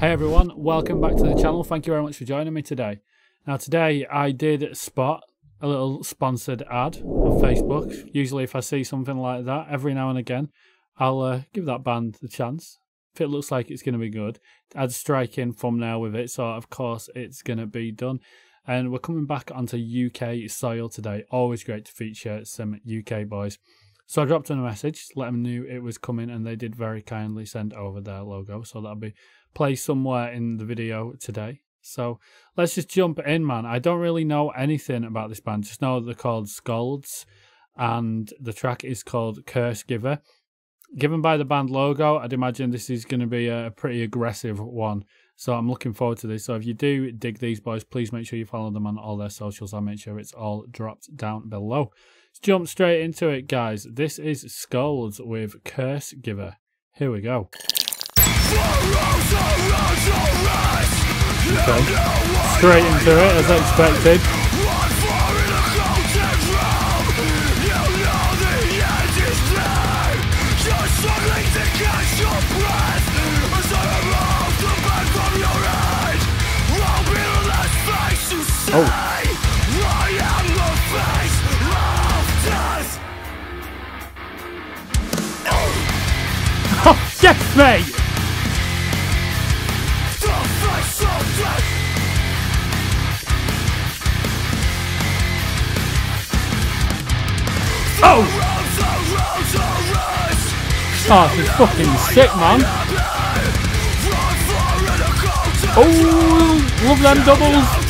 Hey everyone, welcome back to the channel. Thank you very much for joining me today. Now today I did spot a little sponsored ad on Facebook. Usually if I see something like that, every now and again, I'll uh, give that band the chance. If it looks like it's going to be good, I'd strike in thumbnail with it, so of course it's going to be done. And we're coming back onto UK soil today. Always great to feature some UK boys. So I dropped them a message, let them know it was coming, and they did very kindly send over their logo. So that'll be placed somewhere in the video today. So let's just jump in, man. I don't really know anything about this band. Just know they're called Scolds, and the track is called Curse Giver. Given by the band logo, I'd imagine this is going to be a pretty aggressive one. So I'm looking forward to this. So if you do dig these boys, please make sure you follow them on all their socials. I'll make sure it's all dropped down below. Let's jump straight into it, guys. This is Scolds with Curse Giver. Here we go. Okay. Straight into it as expected. Oh. Oh, yes, mate! Oh! Oh, this is fucking sick, man. Oh, love them doubles.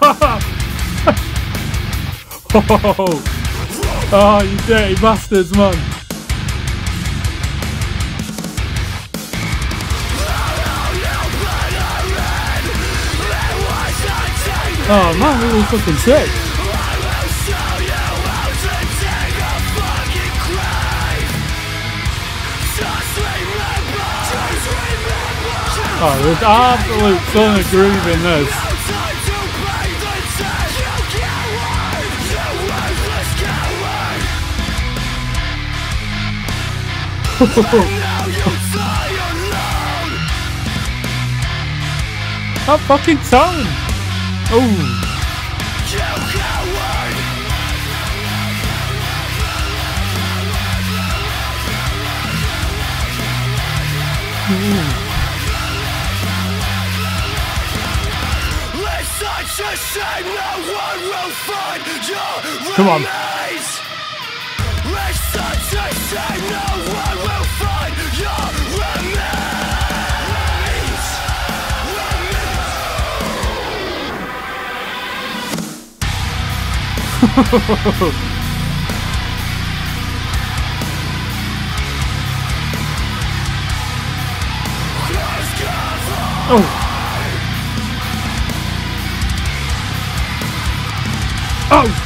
oh, oh, you dirty bastards, man. Oh man, really fucking sick. Oh, there's absolute ton of groove in this. that fucking tone! Oh! Come on. Oh. Oh.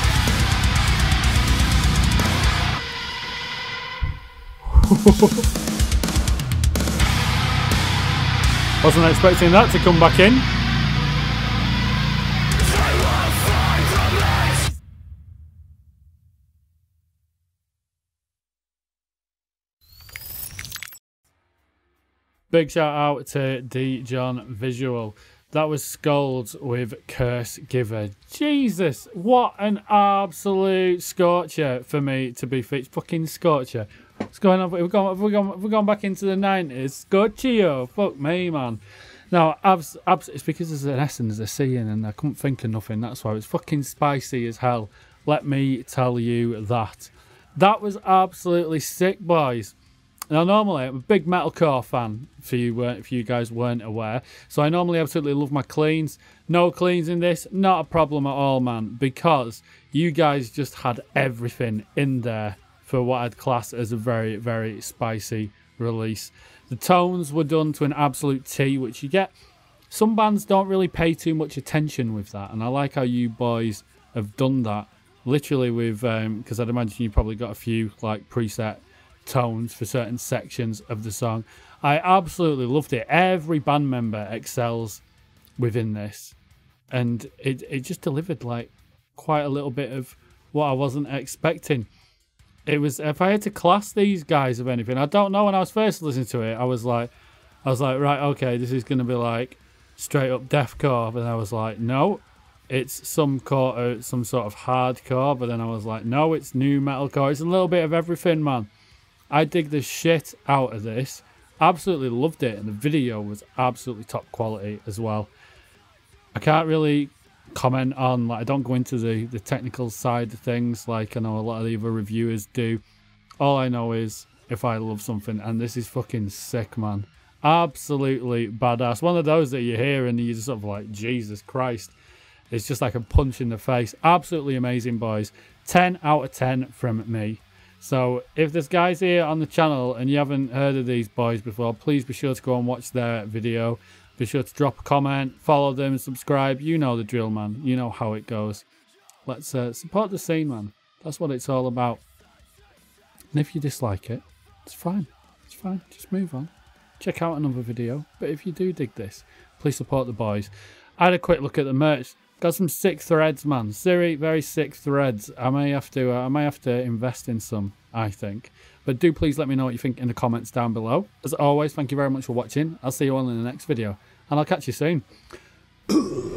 Wasn't expecting that to come back in. Big shout out to D John Visual. That was Scolds with Curse Giver. Jesus, what an absolute scorcher for me to be fit. Fucking scorcher. What's going on? Have we gone, have we gone, have we gone back into the 90s? Scorchio. Fuck me, man. Now, abs, abs, it's because there's an S and there's a C in and I couldn't think of nothing. That's why it's fucking spicy as hell. Let me tell you that. That was absolutely sick, boys. Now, normally I'm a big metalcore fan. For you, weren't, if you guys weren't aware, so I normally absolutely love my cleans. No cleans in this, not a problem at all, man. Because you guys just had everything in there for what I'd class as a very, very spicy release. The tones were done to an absolute T, which you get. Some bands don't really pay too much attention with that, and I like how you boys have done that. Literally, with because um, I'd imagine you probably got a few like preset tones for certain sections of the song. I absolutely loved it. Every band member excels within this, and it it just delivered like quite a little bit of what I wasn't expecting. It was if I had to class these guys of anything, I don't know. When I was first listening to it, I was like, I was like, right, okay, this is gonna be like straight up deathcore, but I was like, no, it's some core, some sort of hardcore. But then I was like, no, it's new metalcore. It's a little bit of everything, man. I dig the shit out of this. Absolutely loved it, and the video was absolutely top quality as well. I can't really comment on like I don't go into the the technical side of things like I know a lot of the other reviewers do. All I know is if I love something, and this is fucking sick, man. Absolutely badass. One of those that you hear and you're just sort of like, Jesus Christ. It's just like a punch in the face. Absolutely amazing, boys. 10 out of 10 from me. So if there's guys here on the channel and you haven't heard of these boys before, please be sure to go and watch their video. Be sure to drop a comment, follow them, subscribe. You know the drill, man. You know how it goes. Let's uh, support the scene, man. That's what it's all about. And if you dislike it, it's fine. It's fine. Just move on. Check out another video. But if you do dig this, please support the boys. I had a quick look at the merch. Got some sick threads, man. Siri, very sick threads. I may have to. Uh, I may have to invest in some. I think. But do please let me know what you think in the comments down below. As always, thank you very much for watching. I'll see you all in the next video, and I'll catch you soon.